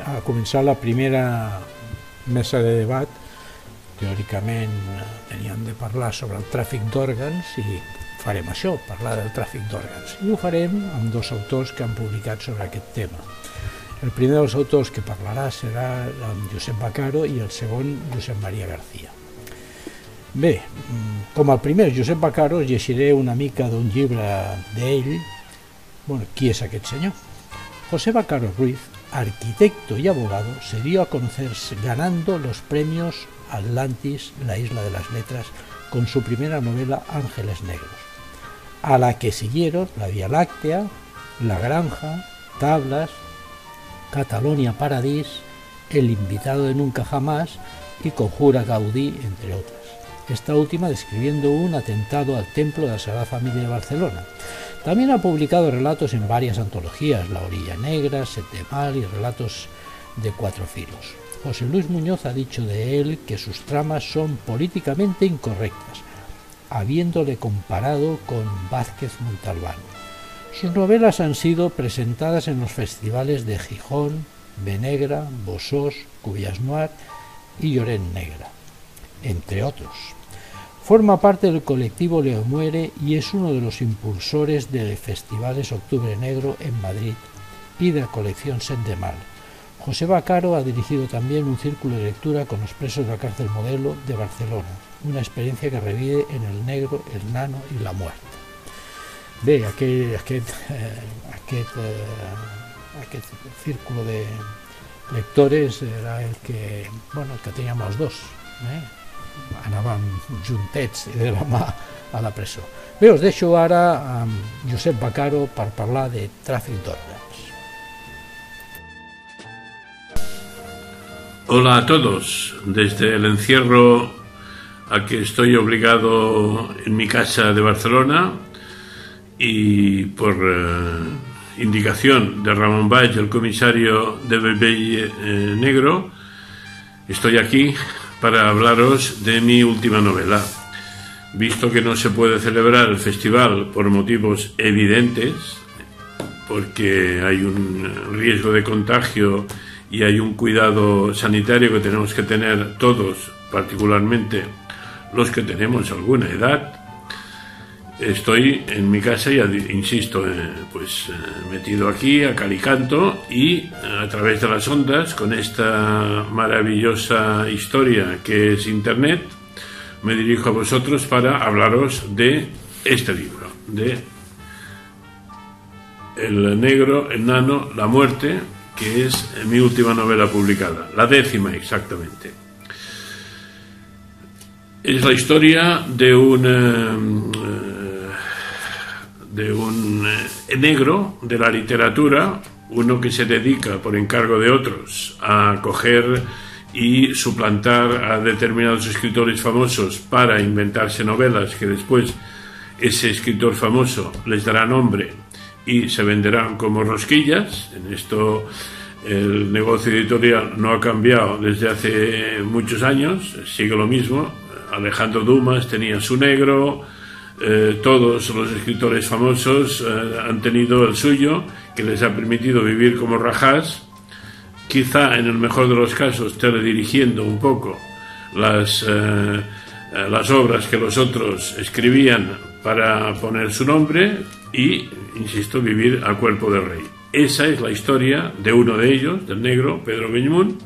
Eh, a, començar la primera mesa de debat. Teòricament eh, teníem de parlar sobre el tràfic d'òrgans i farem això, parlar del tràfic d'òrgans. I ho farem amb dos autors que han publicat sobre aquest tema. El primer dels autors que parlarà serà el Josep Bacaro i el segon Josep Maria García. Bé, mm, com el primer Josep Bacaro llegiré una mica d'un llibre d'ell. Bueno, qui és aquest senyor? José Bacaro Ruiz, arquitecto y abogado, se dio a conocer ganando los premios Atlantis, la isla de las letras, con su primera novela Ángeles Negros, a la que siguieron La Vía Láctea, La Granja, Tablas, Catalonia Paradís, El invitado de Nunca Jamás y Conjura Gaudí, entre otras. Esta última describiendo un atentado al templo de la Sagrada Familia de Barcelona. También ha publicado relatos en varias antologías, La Orilla Negra, Setemal y Relatos de Cuatro Filos. José Luis Muñoz ha dicho de él que sus tramas son políticamente incorrectas, habiéndole comparado con Vázquez Montalbán. Sus novelas han sido presentadas en los festivales de Gijón, Benegra, Bosós, Cubillas Noir y Lloret Negra, entre otros. Forma parte del colectivo Leo Muere y es uno de los impulsores de festivales Octubre Negro en Madrid y de la colección Sendemal. José Bacaro ha dirigido también un círculo de lectura con los presos de la cárcel modelo de Barcelona, una experiencia que revive en el negro, el nano y la muerte. Bé, aquest, aquest, eh, eh, aquest círculo de lectores era el que, bueno, el que teníem els dos. Eh? Anàvem juntets i de la mà a la presó. Bé, os deixo ara amb Josep Bacaro per parlar de tràfic d'òrgans. Hola a todos. Desde el encierro a que estoy obligado en mi casa de Barcelona y por eh, indicación de Ramón Valls, el comisario de Bebé eh, Negro, estoy aquí para hablaros de mi última novela. Visto que no se puede celebrar el festival por motivos evidentes, porque hay un riesgo de contagio y hay un cuidado sanitario que tenemos que tener todos, particularmente los que tenemos alguna edad, estoy en mi casa, ya insisto, eh, pues eh, metido aquí a calicanto y eh, a través de las ondas, con esta maravillosa historia que es Internet, me dirijo a vosotros para hablaros de este libro, de El negro, el nano, la muerte, que es mi última novela publicada, la décima exactamente. Es la historia de un de un eh, negro de la literatura, uno que se dedica por encargo de otros a coger y suplantar a determinados escritores famosos para inventarse novelas que después ese escritor famoso les dará nombre y se venderán como rosquillas. En esto el negocio editorial no ha cambiado desde hace muchos años, sigue lo mismo. Alejandro Dumas tenía su negro, eh, todos los escritores famosos eh, han tenido el suyo, que les ha permitido vivir como rajás, quizá en el mejor de los casos teledirigiendo un poco las, eh, las obras que los otros escribían para poner su nombre y, insisto, vivir a cuerpo de rey. Esa es la historia de uno de ellos, del negro, Pedro Benjamín,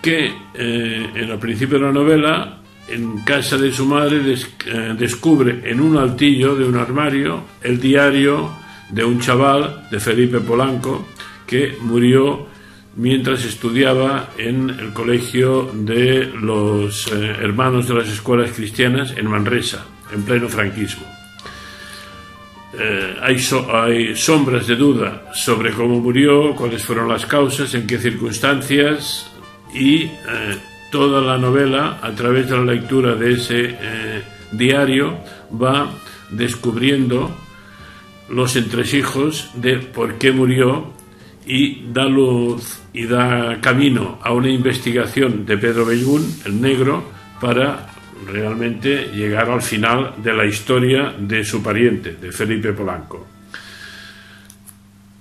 que en el principio de la novela en casa de su madre eh, descubre en un altillo de un armario el diario de un chaval de Felipe Polanco que murió mientras estudiaba en el colegio de los eh, hermanos de las escuelas cristianas en Manresa, en pleno franquismo. Eh, hay, hay, sombras de duda sobre cómo murió, cuáles fueron las causas, en qué circunstancias y toda la novela, a través de la lectura de ese eh, diario, va descubriendo los entresijos de por qué murió y da luz y da camino a una investigación de Pedro Bellún, el negro, para realmente llegar al final de la historia de su pariente, de Felipe Polanco.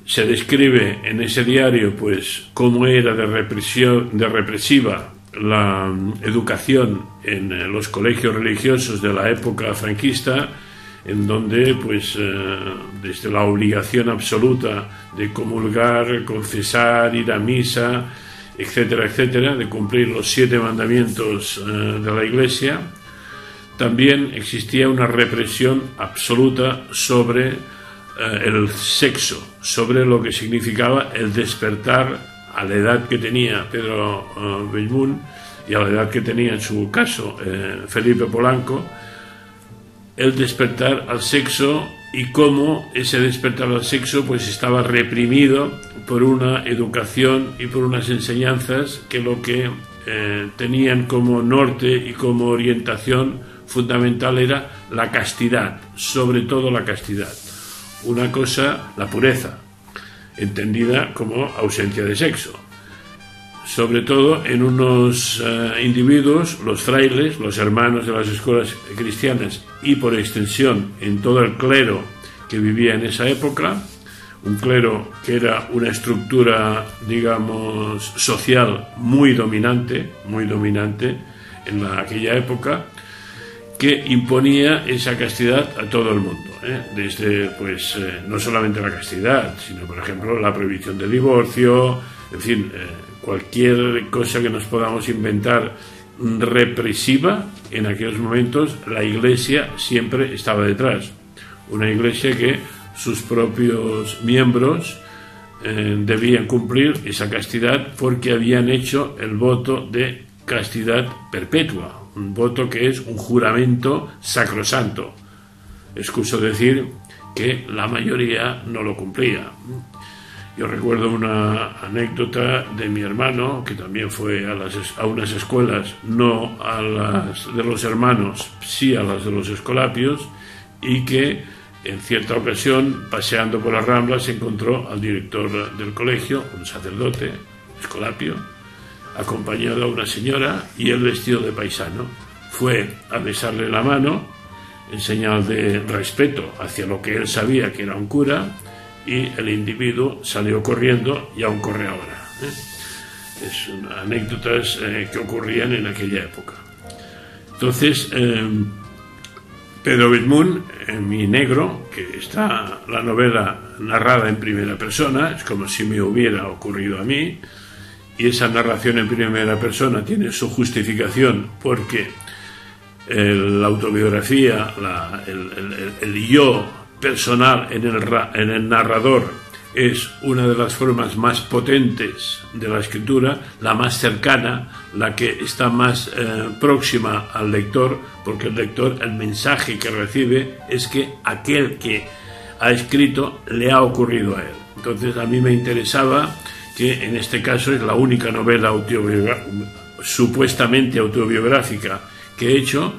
se describe en ese diario pues cómo era de represión de represiva la mm, educación en eh, los colegios religiosos de la época franquista en donde pues eh, desde la obligación absoluta de comulgar, confesar, ir a misa, etcétera, etcétera, de cumplir los siete mandamientos eh, de la Iglesia, también existía una represión absoluta sobre el sexo, sobre lo que significaba el despertar a la edad que tenía Pedro uh, y a la edad que tenía en su caso Felipe Polanco, el despertar al sexo y cómo ese despertar al sexo pues estaba reprimido por una educación y por unas enseñanzas que lo que eh, tenían como norte y como orientación fundamental era la castidad, sobre todo la castidad. Una cosa, la pureza, entendida como ausencia de sexo. Sobre todo en unos eh, individuos, los frailes, los hermanos de las escuelas cristianas y por extensión en todo el clero que vivía en esa época, un clero que era una estructura, digamos, social muy dominante, muy dominante en aquella época, que imponía esa castidad a todo el mundo, ¿eh? desde, pues, eh, no solamente la castidad, sino, por ejemplo, la prohibición del divorcio, en fin, cualquier cosa que nos podamos inventar represiva, en aquellos momentos la Iglesia siempre estaba detrás. Una Iglesia que sus propios miembros eh, debían cumplir esa castidad porque habían hecho el voto de castidad perpetua, un voto que es un juramento sacrosanto. Excuso decir que la mayoría no lo cumplía. Yo recuerdo una anécdota de mi hermano, que también fue a, unas escuelas, no a las de los hermanos, sí a las de los escolapios, y que en cierta ocasión, paseando por las ramblas, encontró al director del colegio, un sacerdote, escolapio, acompañado a una señora y él vestido de paisano. Fue a besarle la mano en señal de respeto hacia lo que él sabía que era un cura y el individuo salió corriendo y aún corre ahora. ¿eh? Es anécdotas eh, que ocurrían en aquella época. Entonces, eh, Pedro Bitmun, en Mi Negro, que está la novela narrada en primera persona, es como si me hubiera ocurrido a mí, y esa narración en primera persona tiene su justificación porque la autobiografía, el yo personal en el, narrador es una de las formas más potentes de la escritura, la más cercana, la que está más eh, próxima al lector, porque el lector, el mensaje que recibe es que aquel que ha escrito le ha ocurrido a él. Entonces a mí me interesaba que en este caso es la única novela supuestamente autobiográfica que he hecho,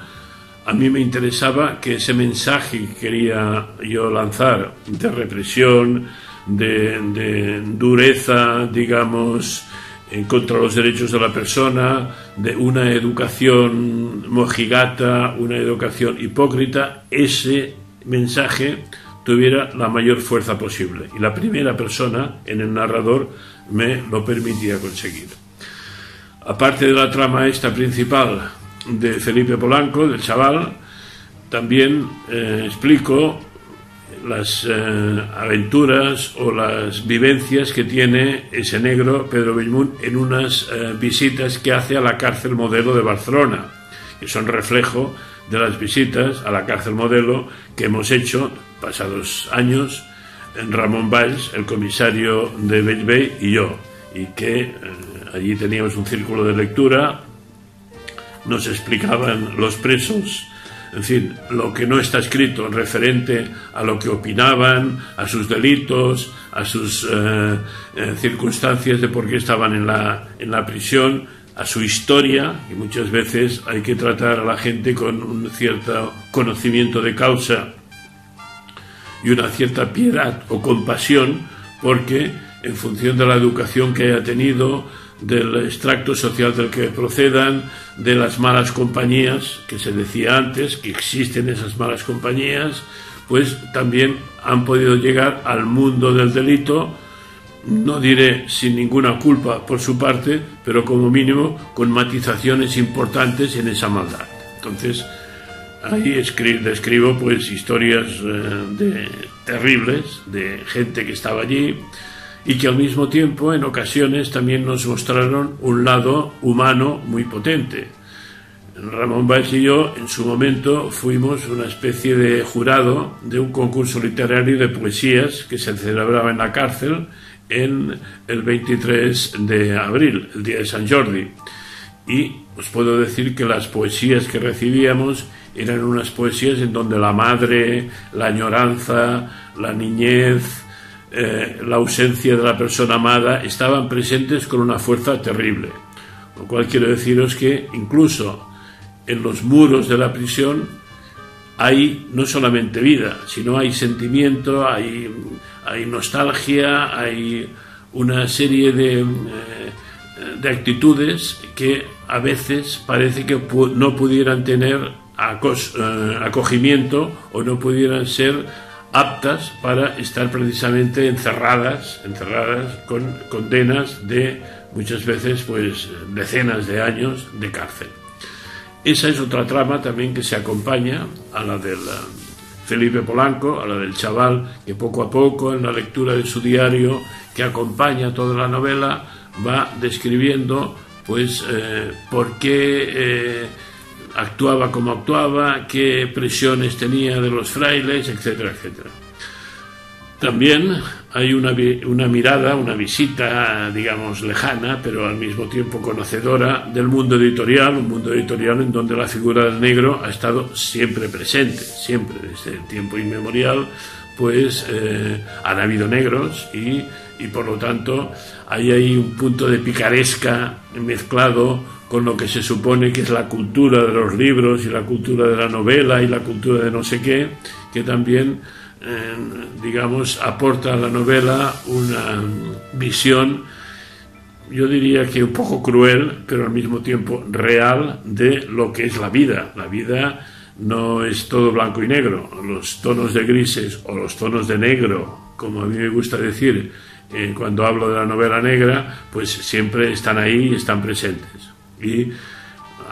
a mí me interesaba que ese mensaje que quería yo lanzar de represión, de, dureza, digamos, en contra de los derechos de la persona, de una educación mojigata, una educación hipócrita, ese mensaje tuviera la mayor fuerza posible. Y la primera persona en el narrador me lo permitía conseguir. Aparte de la trama esta principal, de Felipe Polanco, del chaval, también eh, explico las eh, aventuras o las vivencias que tiene ese negro, Pedro Bellmunt, en unas eh, visitas que hace a la cárcel modelo de Barcelona, que son reflejo de las visitas a la cárcel modelo que hemos hecho pasados años Ramón Valls, el comisario de Bellbey y yo, y que allí teníamos un círculo de lectura nos explicaban los presos, en fin, lo que no está escrito referente a lo que opinaban, a sus delitos, a sus eh, eh, circunstancias de por qué estaban en la, en la prisión, a su historia, y muchas veces hay que tratar a la gente con un cierto conocimiento de causa y una cierta piedad o compasión, porque en función de la educación que haya tenido, del extracto social del que procedan, de las malas compañías, que se decía antes, que existen esas malas compañías, pues también han podido llegar al mundo del delito, no diré sin ninguna culpa por su parte, pero como mínimo con matizaciones importantes en esa maldad. Entonces, ahí describo pues historias eh, de, terribles de gente que estaba allí y que al mismo tiempo en ocasiones también nos mostraron un lado humano muy potente Ramón Valls y yo en su momento fuimos una especie de jurado de un concurso literario de poesías que se celebraba en la cárcel en el 23 de abril, el día de San Jordi. Y os puedo decir que las poesías que recibíamos eran unas poesías en donde la madre, la añoranza, la niñez, eh, la ausencia de la persona amada estaban presentes con una fuerza terrible. Lo cual quiero deciros que incluso en los muros de la prisión hay no solamente vida, sino hay sentimiento, hay, hay nostalgia, hay una serie de, eh, de actitudes que a veces parece que no pudieran tener acogimiento o no pudieran ser aptas para estar precisamente encerradas, encerradas con condenas de muchas veces pues decenas de años de cárcel. Esa es otra trama también que se acompaña a la del Felipe Polanco, a la del chaval que poco a poco en la lectura de su diario que acompaña toda la novela va describiendo pues eh, por qué eh, actuaba como actuaba, qué presiones tenía de los frailes, etcétera, etcétera. También hay una, una, mirada, una visita, digamos, lejana, pero al mismo tiempo conocedora del mundo editorial, un mundo editorial en donde la figura del negro ha estado siempre presente, siempre, desde el tiempo inmemorial, pues eh, han habido negros y, y por lo tanto hay ahí un punto de picaresca mezclado con lo que se supone que es la cultura de los libros y la cultura de la novela y la cultura de no sé qué, que también digamos, aporta a la novela una visión, yo diría que un poco cruel, pero al mismo tiempo real, de lo que es la vida. La vida no es todo blanco y negro. Los tonos de grises o los tonos de negro, como a mí me gusta decir eh, cuando hablo de la novela negra, pues siempre están ahí y están presentes. Y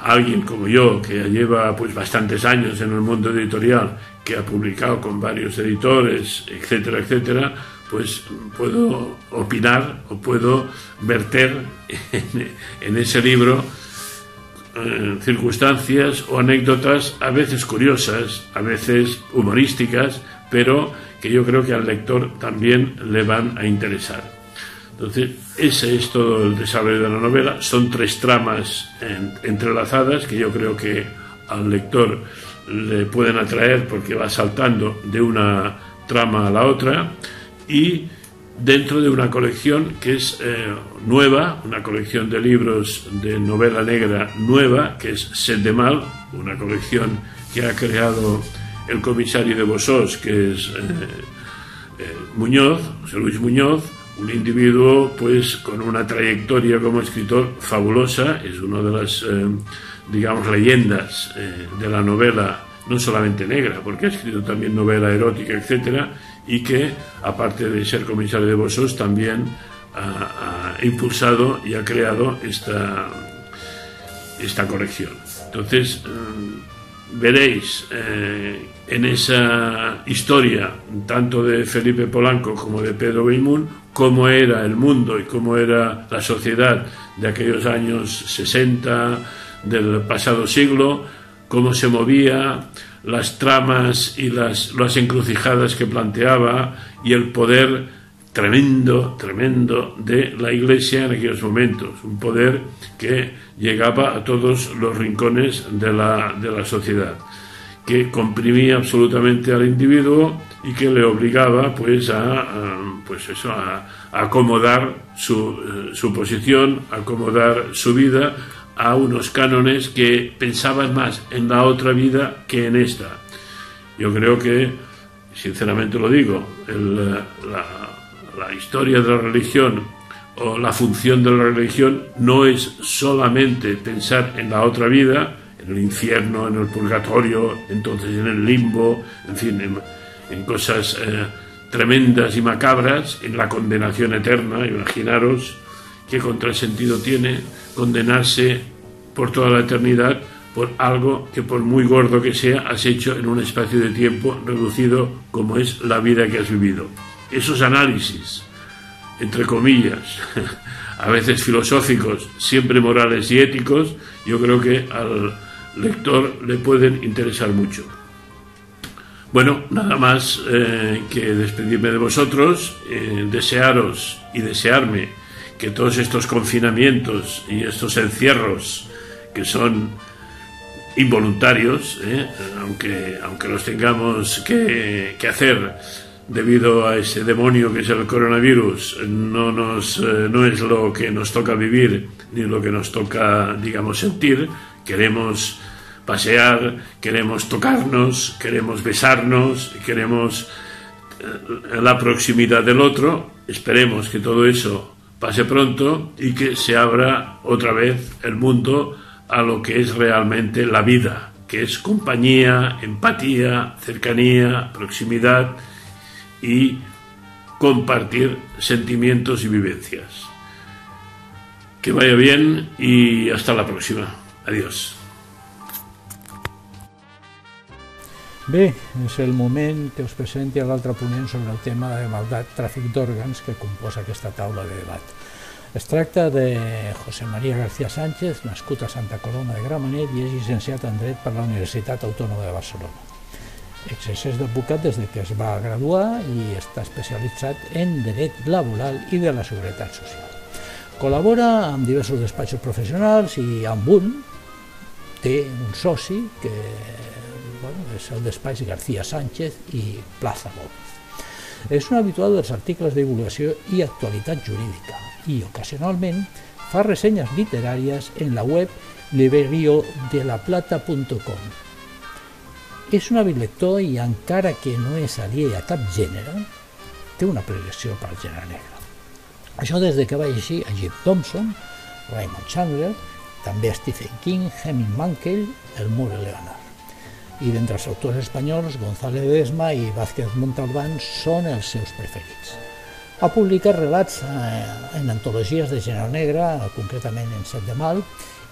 alguien como yo, que lleva pues bastantes años en el mundo editorial que ha publicado con varios editores, etcétera, etcétera, pues puedo opinar o puedo verter en, ese libro eh, circunstancias o anécdotas a veces curiosas, a veces humorísticas, pero que yo creo que al lector también le van a interesar. Entonces, ese es todo el desarrollo de la novela. Son tres tramas entrelazadas que yo creo que al lector le pueden atraer porque va saltando de una trama a la otra y dentro de una colección que es eh, nueva, una colección de libros de novela negra nueva, que es Set de Mal, una colección que ha creado el comisario de Bosós, que es eh, eh, Muñoz, José Luis Muñoz, un individuo pues con una trayectoria como escritor fabulosa, es uno de las digamos, leyendas eh, de la novela, no solamente negra, porque ha escrito también novela erótica, etcétera, y que, aparte de ser comisario de Bosos, también ha, impulsado y ha creado esta, esta colección. Entonces, mm, veréis eh, en esa historia, tanto de Felipe Polanco como de Pedro Beimun, cómo era el mundo y cómo era la sociedad de aquellos años 60, del pasado siglo, cómo se movía, las tramas y las, las encrucijadas que planteaba y el poder tremendo, tremendo de la Iglesia en aquellos momentos, un poder que llegaba a todos los rincones de la, de la sociedad, que comprimía absolutamente al individuo y que le obligaba pues a, pues eso, a, acomodar su, eh, su posición, acomodar su vida a unos cánones que pensaban más en la otra vida que en esta. Yo creo que, sinceramente lo digo, la, la historia de la religión o la función de la religión no es solamente pensar en la otra vida, en el infierno, en el purgatorio, entonces en el limbo, en fin, en cosas eh, tremendas y macabras, en la condenación eterna, imaginaros qué contrasentido tiene condenarse por toda la eternidad por algo que por muy gordo que sea has hecho en un espacio de tiempo reducido como es la vida que has vivido. Esos análisis, entre comillas, a veces filosóficos, siempre morales y éticos, yo creo que al lector le pueden interesar mucho. Bueno, nada más eh, que despedirme de vosotros, eh, desearos y desearme que todos estos confinamientos y estos encierros que son involuntarios, eh, aunque, aunque los tengamos que, que, hacer debido a ese demonio que es el coronavirus, no, nos, no es lo que nos toca vivir ni lo que nos toca, digamos, sentir. Queremos pasear, queremos tocarnos, queremos besarnos, queremos eh, la proximidad del otro. Esperemos que todo eso pase pronto y que se abra otra vez el mundo a lo que es realmente la vida, que es compañía, empatía, cercanía, proximidad y compartir sentimientos y vivencias. Que vaya bien y hasta la próxima. Adiós. Bé, és el moment que us presenti l'altre ponent sobre el tema de maldat tràfic d'òrgans que composa aquesta taula de debat. Es tracta de José María García Sánchez, nascut a Santa Coloma de Gramenet i és llicenciat en Dret per la Universitat Autònoma de Barcelona. Exerceix d'advocat des de que es va graduar i està especialitzat en dret laboral i de la seguretat social. Col·labora amb diversos despatxos professionals i amb un té un soci que bueno, és el despatx García Sánchez i Plaza Gómez. És un habitual dels articles de divulgació i actualitat jurídica i ocasionalment fa ressenyes literàries en la web liberiodelaplata.com. És un hàbil lector i encara que no és aliè a cap gènere, té una predilecció pel gènere negre. Això des de que va llegir a Jim Thompson, Raymond Chandler, també Stephen King, Heming Mankell, el Mure Leonard i d'entre els autors espanyols González Desma i Vázquez Montalbán són els seus preferits. Ha publicat relats eh, en antologies de gènere negre, concretament en Set de Mal,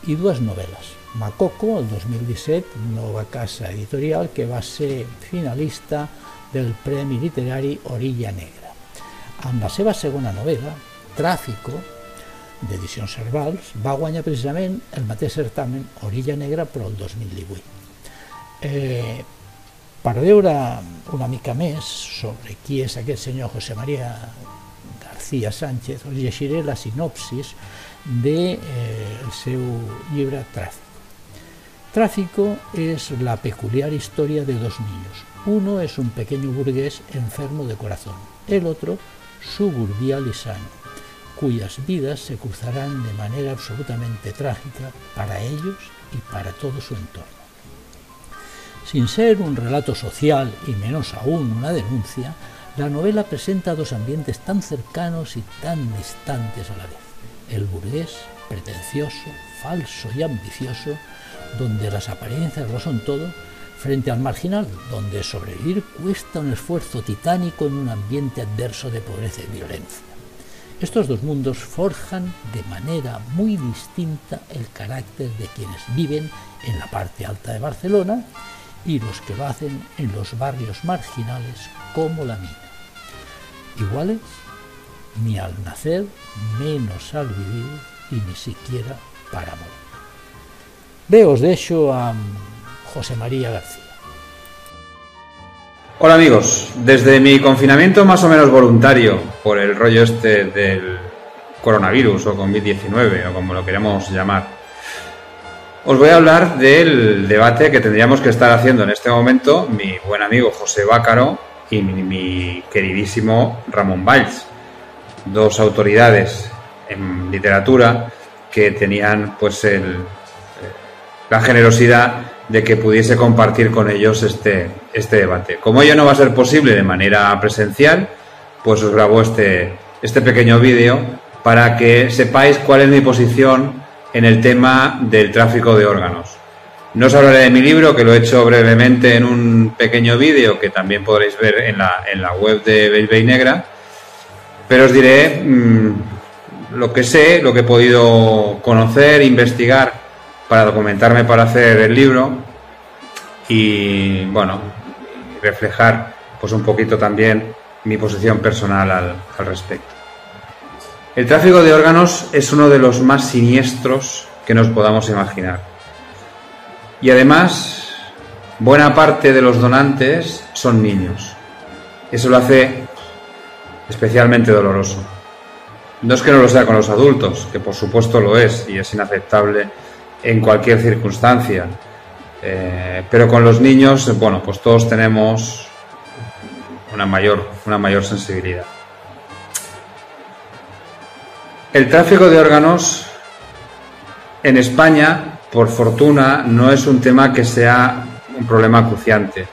i dues novel·les. Macoco, el 2017, nova casa editorial, que va ser finalista del Premi Literari Orilla Negra. Amb la seva segona novel·la, Tràfico, d'edicions Cervals, va guanyar precisament el mateix certamen Orilla Negra, però el 2018. Eh, per veure una mica més sobre qui és aquest senyor José María García Sánchez, us llegiré la sinopsis del de, eh, seu llibre Tráfico. Tráfico es la peculiar historia de dos niños. Uno es un pequeño burgués enfermo de corazón, el otro suburbial y sano, cuyas vidas se cruzarán de manera absolutamente trágica para ellos y para todo su entorno. Sin ser un relato social y menos aún una denuncia, la novela presenta dos ambientes tan cercanos y tan distantes a la vez. El burgués, pretencioso, falso y ambicioso, donde las apariencias lo son todo, frente al marginal, donde sobrevivir cuesta un esfuerzo titánico en un ambiente adverso de pobreza y violencia. Estos dos mundos forjan de manera muy distinta el carácter de quienes viven en la parte alta de Barcelona y los que lo hacen en los barrios marginales como la mina. Iguales ni al nacer, menos al vivir y ni siquiera para morir. Veos de hecho a José María García. Hola amigos, desde mi confinamiento más o menos voluntario por el rollo este del coronavirus o COVID-19 o como lo queremos llamar, os voy a hablar del debate que tendríamos que estar haciendo en este momento mi buen amigo José Bácaro y mi, queridísimo Ramón Valls, dos autoridades en literatura que tenían pues el, la generosidad de que pudiese compartir con ellos este, este debate. Como ello no va a ser posible de manera presencial, pues os grabo este, este pequeño vídeo para que sepáis cuál es mi posición en el tema del tráfico de órganos. No os hablaré de mi libro, que lo he hecho brevemente en un pequeño vídeo que también podréis ver en la, en la web de Belbey Negra, pero os diré mm, lo que sé, lo que he podido conocer, investigar para documentarme para hacer el libro y, bueno, reflejar pues un poquito también mi posición personal al, al respecto. El tráfico de órganos es uno de los más siniestros que nos podamos imaginar y además, buena parte de los donantes son niños. Eso lo hace especialmente doloroso. No es que no lo sea con los adultos, que por supuesto lo es y es inaceptable en cualquier circunstancia. Eh, pero con los niños, bueno, pues todos tenemos una mayor, una mayor sensibilidad. El tráfico de órganos en España por fortuna, no es un tema que sea un problema acuciante.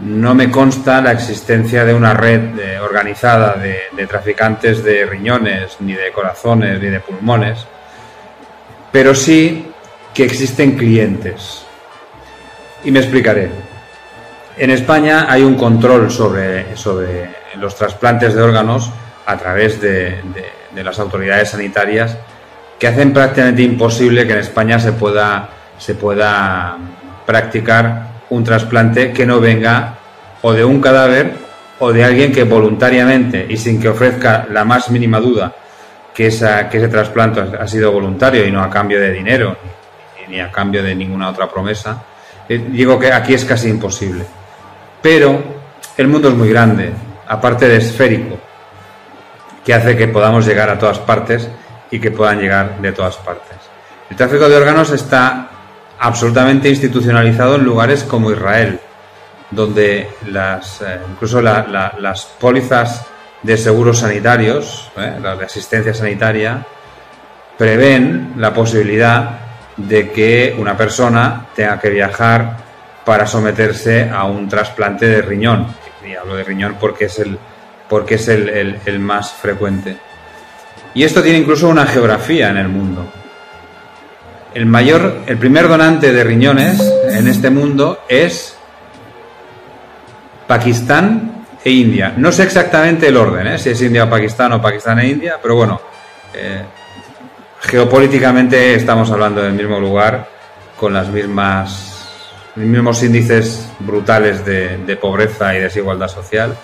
No me consta la existencia de una red organizada de, traficantes de riñones, ni de corazones, ni de pulmones, pero sí que existen clientes. Y me explicaré. En España hay un control sobre, sobre los trasplantes de órganos a través de las autoridades sanitarias que hacen prácticamente imposible que en España se pueda, se pueda practicar un trasplante que no venga o de un cadáver o de alguien que voluntariamente y sin que ofrezca la más mínima duda que, esa, que ese trasplante ha sido voluntario y no a cambio de dinero ni a cambio de ninguna otra promesa, eh, digo que aquí es casi imposible. Pero el mundo es muy grande, aparte de esférico, que hace que podamos llegar a todas partes y que puedan llegar de todas partes. El tráfico de órganos está absolutamente institucionalizado en lugares como Israel, donde las, eh, incluso las pólizas de seguros sanitarios, eh, las de asistencia sanitaria, prevén la posibilidad de que una persona tenga que viajar para someterse a un trasplante de riñón. Y hablo de riñón porque es el, porque es el más frecuente. Y esto tiene incluso una geografía en el mundo. El mayor, el primer donante de riñones en este mundo es Pakistán e India. No sé exactamente el orden, ¿eh? si es India o Pakistán o Pakistán e India, pero bueno, eh, geopolíticamente estamos hablando del mismo lugar, con las mismas, los mismos índices brutales de, de pobreza y desigualdad social.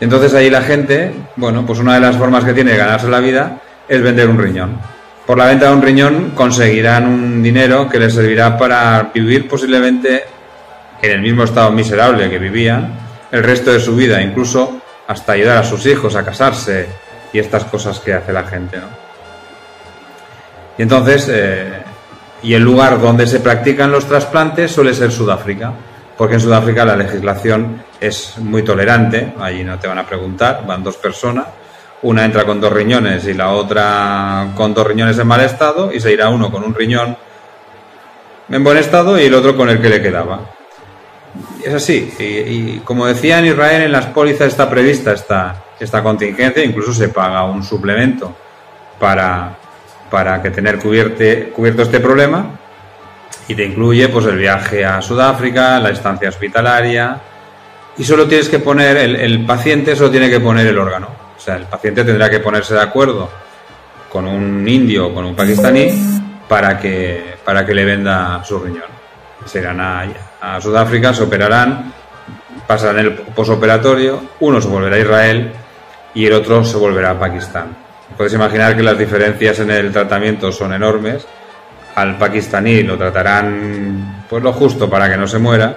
Entonces ahí la gente, bueno, pues una de las formas que tiene de ganarse la vida es vender un riñón. Por la venta de un riñón conseguirán un dinero que les servirá para vivir posiblemente en el mismo estado miserable que vivían el resto de su vida, incluso hasta ayudar a sus hijos a casarse y estas cosas que hace la gente, ¿no? Y entonces, eh, y el lugar donde se practican los trasplantes suele ser Sudáfrica porque en Sudáfrica la legislación es muy tolerante, allí no te van a preguntar, van dos personas, una entra con dos riñones y la otra con dos riñones en mal estado y se irá uno con un riñón en buen estado y el otro con el que le quedaba. Es así, y, como decía en Israel, en las pólizas está prevista esta, esta contingencia, incluso se paga un suplemento para, para que tener cubierte, cubierto este problema y te incluye pues el viaje a Sudáfrica, la estancia hospitalaria y solo tienes que poner, el, paciente solo tiene que poner el órgano. O sea, el paciente tendrá que ponerse de acuerdo con un indio o con un pakistaní para que, para que le venda su riñón. Se irán a, a Sudáfrica, se operarán, pasarán el posoperatorio, uno se volverá a Israel y el otro se volverá a Pakistán. Puedes imaginar que las diferencias en el tratamiento son enormes al pakistaní lo tratarán pues lo justo para que no se muera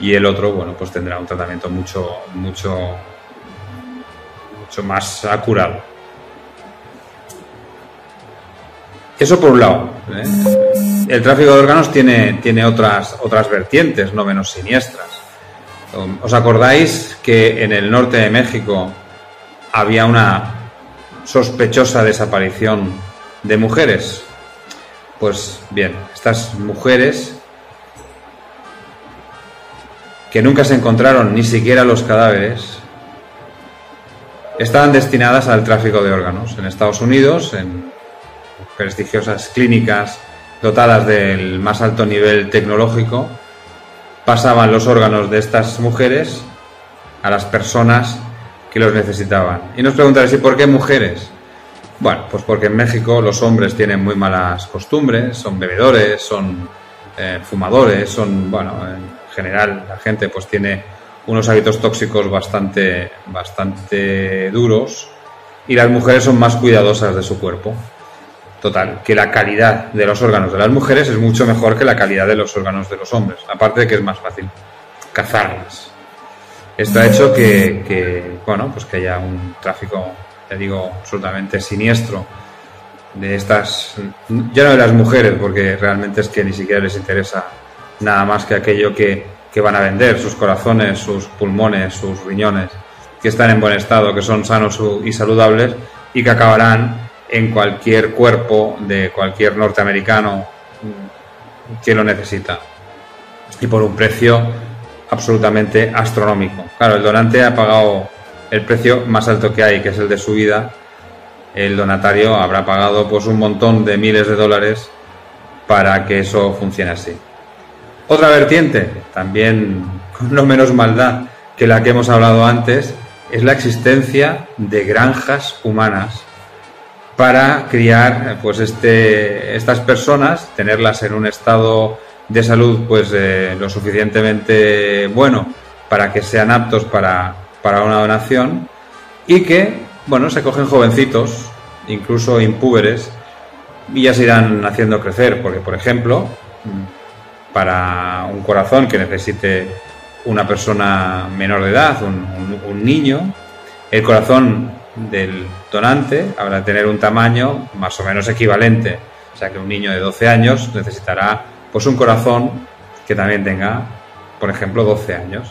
y el otro, bueno, pues tendrá un tratamiento mucho, mucho, mucho más acurado. Eso por un lado. ¿eh? El tráfico de órganos tiene, tiene otras, otras vertientes, no menos siniestras. ¿Os acordáis que en el norte de México había una sospechosa desaparición de mujeres? Pues bien, estas mujeres que nunca se encontraron ni siquiera los cadáveres, estaban destinadas al tráfico de órganos en Estados Unidos, en prestigiosas clínicas dotadas del más alto nivel tecnológico, pasaban los órganos de estas mujeres a las personas que los necesitaban. Y nos preguntaréis, ¿y por qué mujeres? Bueno, pues porque en México los hombres tienen muy malas costumbres, son bebedores, son eh, fumadores, son, bueno, en general la gente pues tiene unos hábitos tóxicos bastante, bastante duros y las mujeres son más cuidadosas de su cuerpo. Total, que la calidad de los órganos de las mujeres es mucho mejor que la calidad de los órganos de los hombres, aparte de que es más fácil cazarlas. Esto ha hecho que, que bueno, pues que haya un tráfico, ya digo, absolutamente siniestro de estas, ya no de las mujeres, porque realmente es que ni siquiera les interesa nada más que aquello que, que van a vender, sus corazones, sus pulmones, sus riñones, que están en buen estado, que son sanos y saludables y que acabarán en cualquier cuerpo de cualquier norteamericano que lo necesita. Y por un precio absolutamente astronómico. Claro, el donante ha pagado el precio más alto que hay, que es el de su vida. El donatario habrá pagado pues un montón de miles de dólares para que eso funcione así. Otra vertiente, también con no menos maldad que la que hemos hablado antes, es la existencia de granjas humanas para criar pues este, estas personas, tenerlas en un estado de salud pues eh, lo suficientemente bueno para que sean aptos para, para una donación y que bueno se cogen jovencitos, incluso impúberes, y ya se irán haciendo crecer, porque por ejemplo, para un corazón que necesite una persona menor de edad, un, un niño, el corazón del donante habrá de tener un tamaño más o menos equivalente. O sea que un niño de 12 años necesitará pues un corazón que también tenga, por ejemplo, 12 años.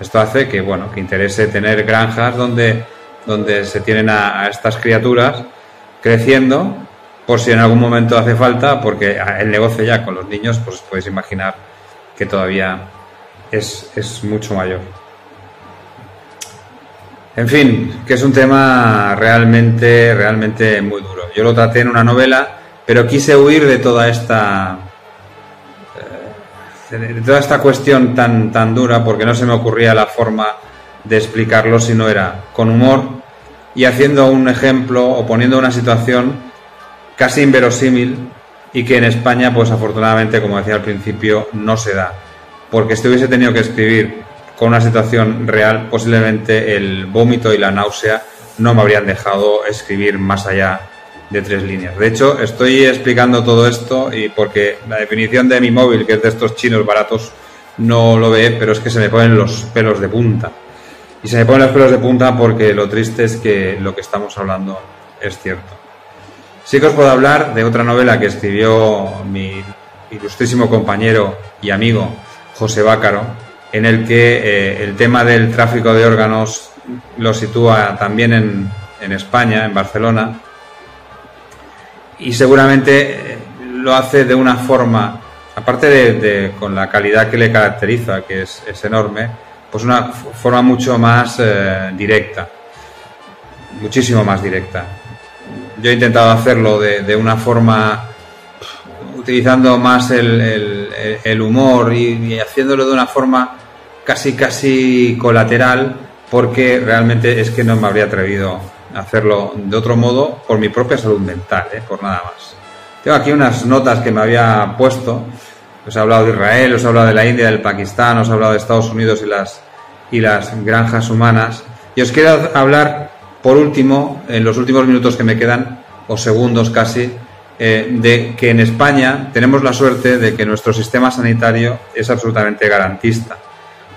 Esto hace que, bueno, que interese tener granjas donde, donde se tienen a, estas criaturas creciendo por si en algún momento hace falta, porque el negocio ya con los niños, pues podéis imaginar que todavía es, es mucho mayor. En fin, que es un tema realmente, realmente muy duro. Yo lo traté en una novela, pero quise huir de toda esta, de toda esta cuestión tan, tan dura, porque no se me ocurría la forma de explicarlo si no era con humor y haciendo un ejemplo o poniendo una situación casi inverosímil y que en España, pues afortunadamente, como decía al principio, no se da. Porque si hubiese tenido que escribir con una situación real, posiblemente el vómito y la náusea no me habrían dejado escribir más allá de tres líneas. De hecho, estoy explicando todo esto y porque la definición de mi móvil, que es de estos chinos baratos, no lo ve, pero es que se me ponen los pelos de punta. Y se me ponen los pelos de punta porque lo triste es que lo que estamos hablando es cierto. Sí que os puedo hablar de otra novela que escribió mi ilustrísimo compañero y amigo José Bácaro, en el que eh, el tema del tráfico de órganos lo sitúa también en, en España, en Barcelona, y seguramente eh, lo hace de una forma, aparte de, con la calidad que le caracteriza, que es, enorme, pues una forma mucho más eh, directa, muchísimo más directa. Yo he intentado hacerlo de, de una forma utilizando más el, el, humor y, haciéndolo de una forma casi casi colateral porque realmente es que no me habría atrevido hacerlo de otro modo por mi propia salud mental, ¿eh? por nada más. Tengo aquí unas notas que me había puesto. Os he hablado de Israel, os he hablado de la India, del Pakistán, os he hablado de Estados Unidos y las, y las granjas humanas. Y os quiero hablar, por último, en los últimos minutos que me quedan, o segundos casi, eh, de que en España tenemos la suerte de que nuestro sistema sanitario es absolutamente garantista.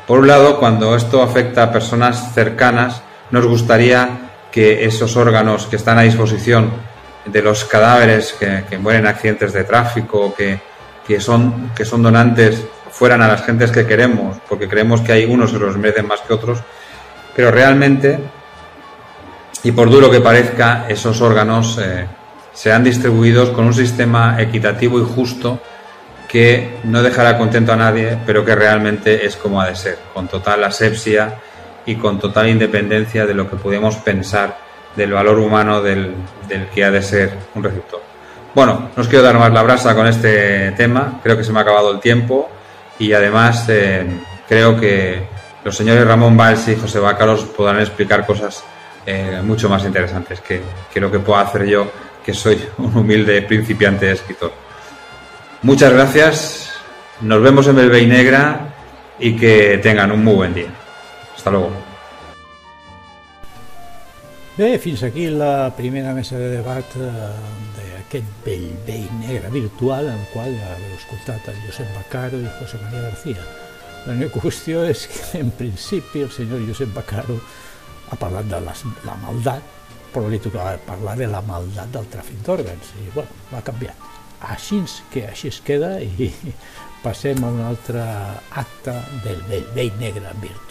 Por un lado, cuando esto afecta a personas cercanas, nos gustaría que esos órganos que están a disposición de los cadáveres que, mueren en accidentes de tráfico, que, que, son, que son donantes, fueran a las gentes que queremos, porque creemos que hay unos que los merecen más que otros, pero realmente, y por duro que parezca, esos órganos eh, sean distribuidos con un sistema equitativo y justo que no dejará contento a nadie, pero que realmente es como ha de ser, con total asepsia y con total independencia de lo que podemos pensar del valor humano del, que ha de ser un receptor. Bueno, no os quiero dar más la brasa con este tema, creo que se me ha acabado el tiempo y además eh, creo que los señores Ramón Valls y José Bácaros podrán explicar cosas eh, mucho más interesantes que, que lo que puedo hacer yo, que soy un humilde principiante escritor. Muchas gracias, nos vemos en Belvey Negra y que tengan un muy buen día. Hasta luego. Bé, fins aquí la primera mesa de debat eh, d'aquest vell vell negre virtual en el qual ja heu escoltat el Josep Bacaro i José María García. La meva qüestió és que en principi el senyor Josep Bacaro ha parlat de les, la maldat, però li tocava parlar de la maldat del tràfic d'òrgans i bueno, va canviar. Així que així es queda i passem a un altre acte del vell, vell negre virtual.